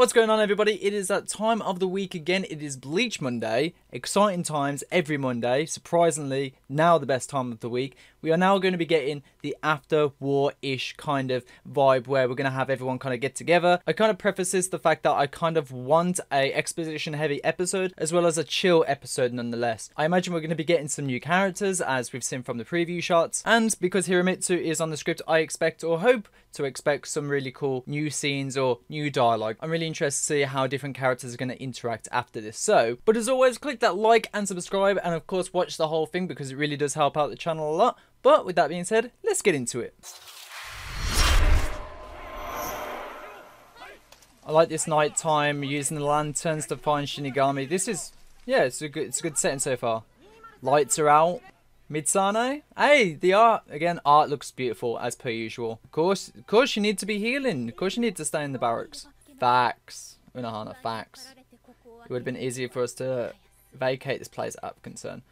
What's going on everybody? It is that time of the week again. It is Bleach Monday. Exciting times every Monday. Surprisingly, now the best time of the week. We are now going to be getting the after war-ish kind of vibe where we're going to have everyone kind of get together. I kind of preface this the fact that I kind of want a exposition heavy episode as well as a chill episode nonetheless. I imagine we're going to be getting some new characters as we've seen from the preview shots. And because Hiromitsu is on the script, I expect or hope to expect some really cool new scenes or new dialogue. I'm really interested to see how different characters are going to interact after this. So, but as always, click that like and subscribe and of course watch the whole thing because it really does help out the channel a lot. But with that being said, let's get into it. I like this night time using the lanterns to find Shinigami. This is, yeah, it's a good, it's a good setting so far. Lights are out. Mitsane? Hey, the art, again, art looks beautiful as per usual. Of course, of course you need to be healing. Of course you need to stay in the barracks. Facts. Unohana, facts. It would have been easier for us to vacate this place up concern.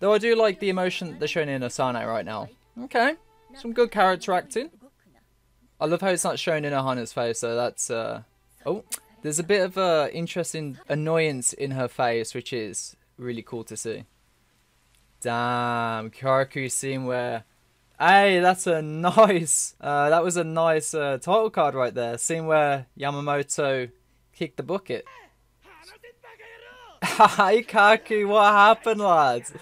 Though I do like the emotion they're showing in Isane right now. Okay, some good character acting. I love how it's not shown in Ohana's face, so that's, uh... Oh, there's a bit of uh, interesting annoyance in her face, which is really cool to see. Damn, Kyoraku scene where... Hey, that's a nice... Uh, that was a nice uh, title card right there. Scene where Yamamoto kicked the bucket. Hi, Kaku, what happened, lads?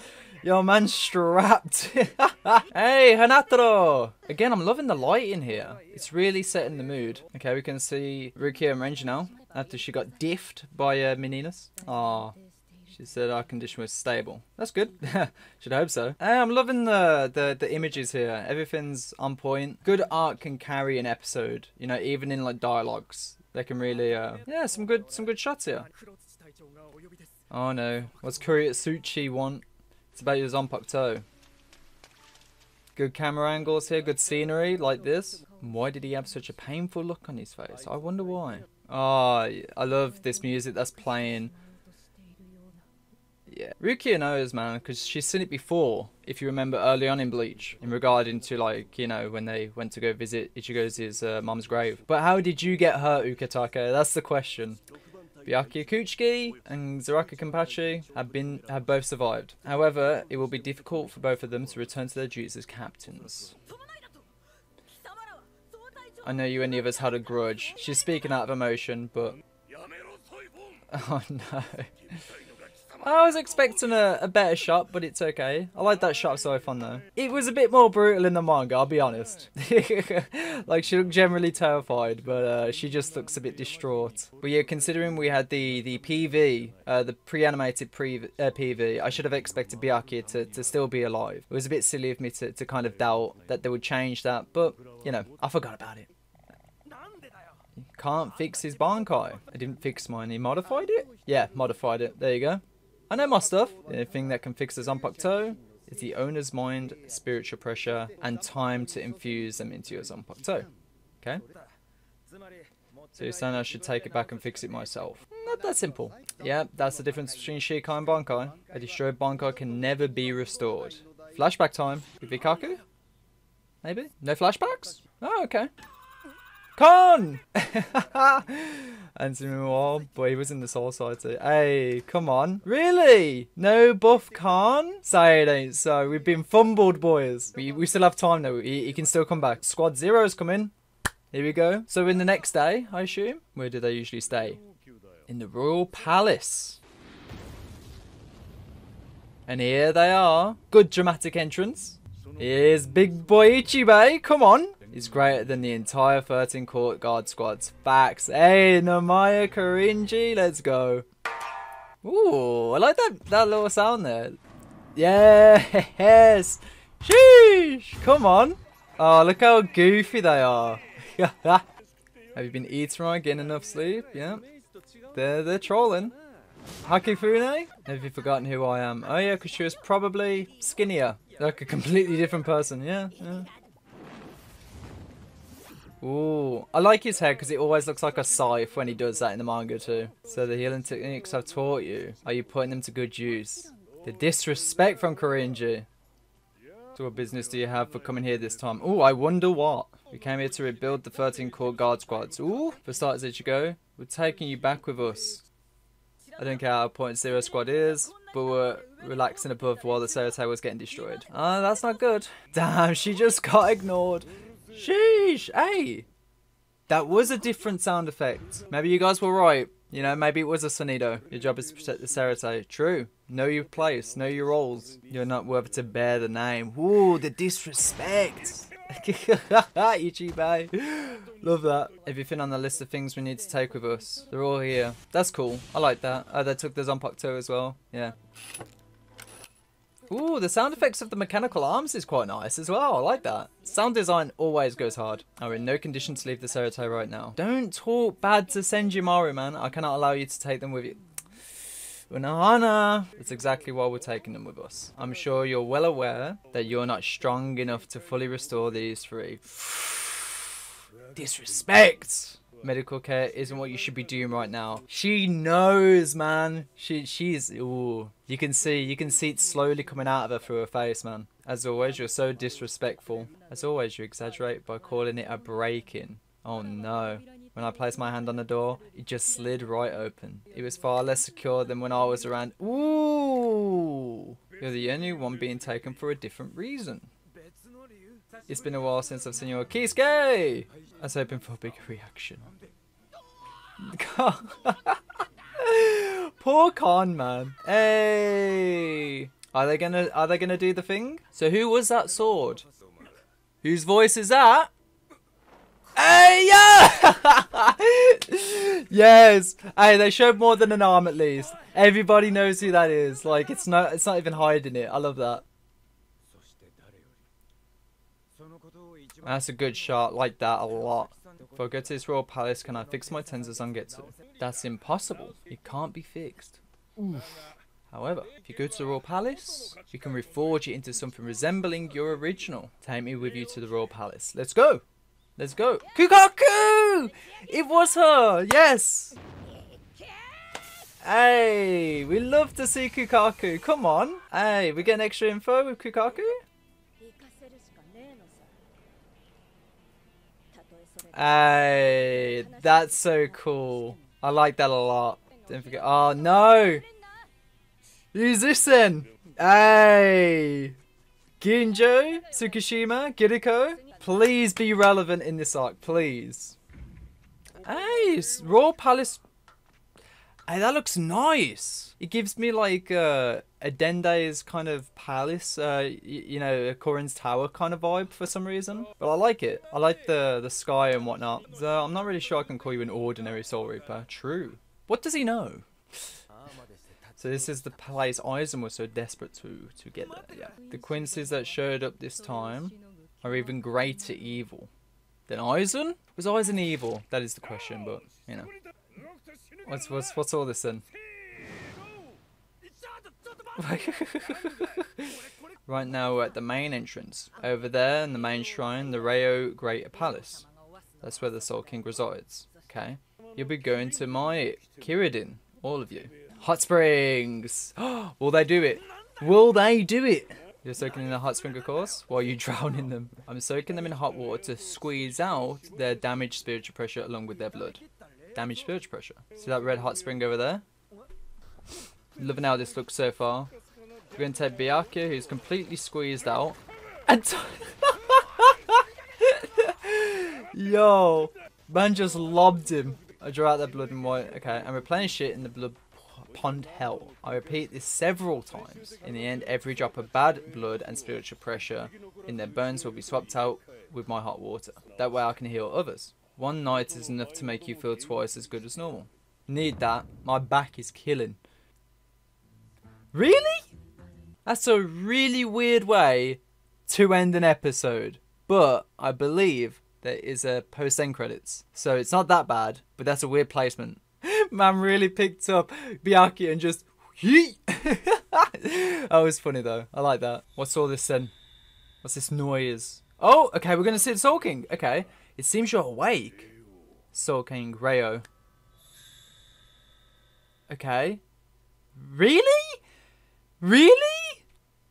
Yo, man strapped. hey, Hanataro! Again, I'm loving the light in here. It's really setting the mood. Okay, we can see Rukia and Renji now, after she got diffed by uh, Meninas. Aww. She said our condition was stable. That's good. Should hope so. Hey, I'm loving the, the, the images here. Everything's on point. Good art can carry an episode. You know, even in like dialogues. They can really, uh, yeah, some good some good shots here. Oh no, what's Kurotsuchi want? It's about your Zanpakuto. Good camera angles here, good scenery like this. Why did he have such a painful look on his face? I wonder why. Oh, I love this music that's playing. Yeah, Rukia knows, man, because she's seen it before. If you remember early on in Bleach, in regarding to like you know when they went to go visit Ichigo's uh, mom's grave. But how did you get hurt, Ukitake? That's the question. Byakuya Kuchiki and Zaraki Kenpachi have been have both survived. However, it will be difficult for both of them to return to their duties as captains. I know you any of us had a grudge. She's speaking out of emotion, but... Oh no. I was expecting a, a better shot, but it's okay. I like that shot so fun though. It was a bit more brutal in the manga, I'll be honest. like she looked generally terrified, but uh, she just looks a bit distraught. But yeah, considering we had the, the PV, uh, the pre-animated pre uh, PV, I should have expected Byakuya to, to still be alive. It was a bit silly of me to, to kind of doubt that they would change that, but you know, I forgot about it. Can't fix his Bankai. I didn't fix mine. He modified it? Yeah, modified it. There you go. I know my stuff. The only thing that can fix the Zanpakuto is the owner's mind, spiritual pressure, and time to infuse them into your Zanpakuto. Okay? So you're saying I should take it back and fix it myself. Not that simple. Yeah, that's the difference between Shikai and Bankai. A destroyed Bankai can never be restored. Flashback time with Ikkaku? Maybe? No flashbacks? Oh, okay. Kon! and Sumo, boy, he was in the Soul Society. Hey, come on. Really? No buff Kon? Say it ain't so. We've been fumbled, boys. We, we still have time, though. He, he can still come back. Squad Zero's coming. Here we go. So in the next day, I assume? Where do they usually stay? In the Royal Palace. And here they are. Good dramatic entrance. Here's big boy Ichibei. Come on is greater than the entire 13 court guard squad's. Facts. Hey, Namaya Kirinji, let's go. Ooh, I like that, that little sound there. Yes! Sheesh! Come on! Oh, look how goofy they are. Have you been eating or getting enough sleep? Yeah. They're, they're trolling. Hikifune? Have you forgotten who I am? Oh yeah, because she was probably skinnier. Like a completely different person. Yeah, yeah. Ooh, I like his head because it always looks like a scythe when he does that in the manga too. So the healing techniques I've taught you, are you putting them to good use? The disrespect from Kirinji. So what business do you have for coming here this time? Oh, I wonder what. We came here to rebuild the 13 court guard squads. Ooh, for starters, you go. We're taking you back with us. I don't care how point zero squad is, but we're relaxing above while the Seireitei was getting destroyed. Ah, uh, that's not good. Damn, she just got ignored. Sheesh, hey. That was a different sound effect. Maybe you guys were right. You know, maybe it was a Sonido. Your job is to protect the Seireitei. True. Know your place. Know your roles. You're not worth to bear the name. Ooh, the disrespect. Ichibei. Love that. Everything on the list of things we need to take with us. They're all here. That's cool. I like that. Oh, they took the Zanpakuto as well. Yeah. Ooh, the sound effects of the mechanical arms is quite nice as well. I like that. Sound design always goes hard. We're in no condition to leave the Seireitei right now. Don't talk bad to Senjumaru, man. I cannot allow you to take them with you. Unohana! That's exactly why we're taking them with us. I'm sure you're well aware that you're not strong enough to fully restore these three. Disrespect! Medical care isn't what you should be doing right now. She knows, man. She she's ooh. You can see you can see it slowly coming out of her through her face, man. As always, you're so disrespectful. As always, you exaggerate by calling it a break-in. Oh no. When I placed my hand on the door, it just slid right open. It was far less secure than when I was around. Ooh! You're the only one being taken for a different reason. It's been a while since I've seen your Kisuke! I was hoping for a bigger reaction. Poor Kon man. Hey! Are they gonna are they gonna do the thing? So who was that sword? Whose voice is that? Hey yeah! yes. Hey, they showed more than an arm at least. Everybody knows who that is. Like it's not it's not even hiding it. I love that. That's a good shot. Like that a lot. If I go to this royal palace, can I fix my Tensa Zangetsu? That's impossible. It can't be fixed. Oof. However, if you go to the royal palace, you can reforge it into something resembling your original. Take me with you to the royal palace. Let's go. Let's go. Kukaku! It was her. Yes. Hey, we love to see Kukaku. Come on. Hey, we get extra info with Kukaku? Hey, that's so cool. I like that a lot. Don't forget. Oh, no. Then? Hey. Ginjo, Tsukishima, Kiriko. Please be relevant in this arc, please. Hey, Royal Palace. Hey, that looks nice. It gives me like uh, a Dende's kind of palace, uh, you know, a Korin's tower kind of vibe for some reason. But I like it. I like the the sky and whatnot. So I'm not really sure I can call you an ordinary Soul Reaper. True. What does he know? So this is the place Aizen was so desperate to to get there. Yeah. The Quincies that showed up this time are even greater evil than Aizen. Was Aizen evil? That is the question. But you know, what's what's what's all this then? right now we're at the main entrance. Over there in the main shrine, the Rayo Great Palace. That's where the Soul King resides. Okay. You'll be going to my Kirinden, all of you. Hot Springs! Will they do it? Will they do it? You're soaking in the hot spring, of course, while you drown in them. I'm soaking them in hot water to squeeze out their damaged spiritual pressure along with their blood. Damaged spiritual pressure. See that red hot spring over there? Loving how this looks so far. We're going to take Byakuya, who's completely squeezed out. And Yo, man just lobbed him. I draw out the blood and white. Okay, and replenish it in the blood pond hell. I repeat this several times. In the end, every drop of bad blood and spiritual pressure in their bones will be swapped out with my hot water. That way I can heal others. One night is enough to make you feel twice as good as normal. Need that. My back is killing. Really? That's a really weird way to end an episode. But I believe there is a post-end credits. So it's not that bad, but that's a weird placement. Man really picked up Byakuya and just that was funny though. I like that. What's all this then? What's this noise? Oh, okay, we're gonna see the Soul King. Okay. It seems you're awake. Soul King, Rayo. Okay. Really? Really?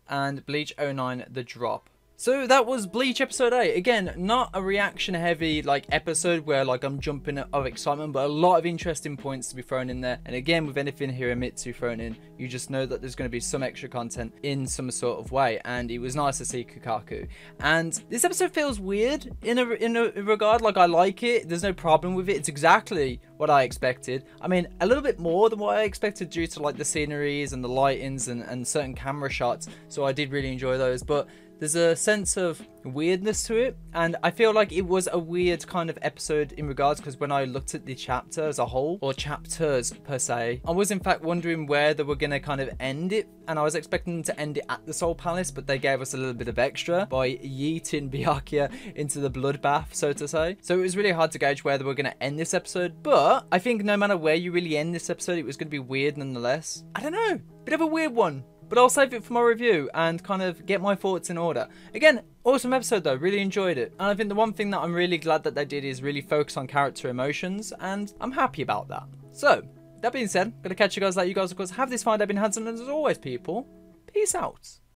And Bleach 09 The Drop. So that was Bleach episode 8. Again, not a reaction heavy like episode where like I'm jumping of excitement, but a lot of interesting points to be thrown in there. And again, with anything Hiromitsu thrown in, you just know that there's going to be some extra content in some sort of way. And it was nice to see Kukaku. And this episode feels weird in a, in a regard. Like I like it. There's no problem with it. It's exactly what I expected. I mean, a little bit more than what I expected due to like the sceneries and the lightings and, and certain camera shots. So I did really enjoy those. But there's a sense of weirdness to it and i feel like it was a weird kind of episode in regards because when i looked at the chapter as a whole or chapters per se i was in fact wondering where they were going to kind of end it and i was expecting them to end it at the soul palace but they gave us a little bit of extra by yeeting byakuya into the bloodbath so to say. So it was really hard to gauge where they were going to end this episode but i think no matter where you really end this episode it was going to be weird nonetheless. I don't know bit of a weird one but I'll save it for my review and kind of get my thoughts in order. Again, awesome episode though, really enjoyed it. And I think the one thing that I'm really glad that they did is really focus on character emotions, and I'm happy about that. So, that being said, gonna catch you guys later. You guys, of course, have this fine day, been Hanson, and as always, people, peace out.